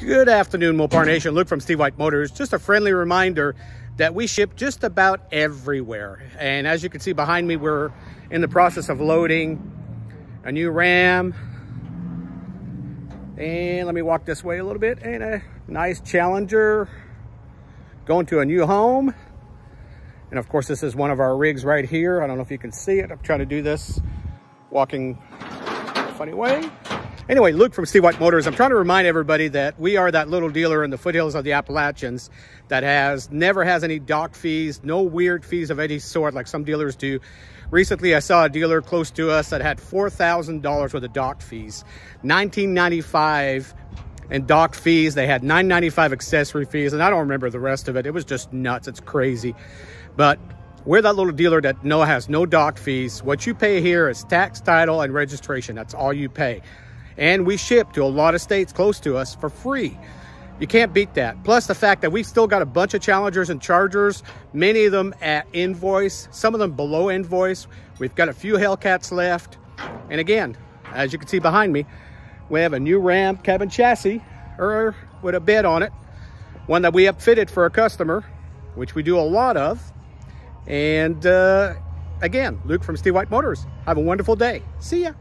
Good afternoon, Mopar Nation. Luke from Steve White Motors. Just a friendly reminder that we ship just about everywhere. And as you can see behind me, we're in the process of loading a new Ram. And let me walk this way a little bit. And a nice Challenger going to a new home. And of course, this is one of our rigs right here. I don't know if you can see it. I'm trying to do this walking funny way. Anyway, Luke from Steve White Motors. I'm trying to remind everybody that we are that little dealer in the foothills of the Appalachians that has never has any doc fees, no weird fees of any sort like some dealers do. Recently, I saw a dealer close to us that had $4,000 worth of doc fees, 1995 and doc fees. They had 995 accessory fees, and I don't remember the rest of it. It was just nuts. It's crazy. But we're that little dealer that no has no doc fees. What you pay here is tax, title, and registration. That's all you pay. And we ship to a lot of states close to us for free. You can't beat that. Plus the fact that we've still got a bunch of Challengers and Chargers, many of them at invoice, some of them below invoice. We've got a few Hellcats left. And again, as you can see behind me, we have a new Ram cabin chassis or with a bed on it. One that we upfitted for a customer, which we do a lot of. And uh, again, Luke from Steve White Motors. Have a wonderful day. See ya.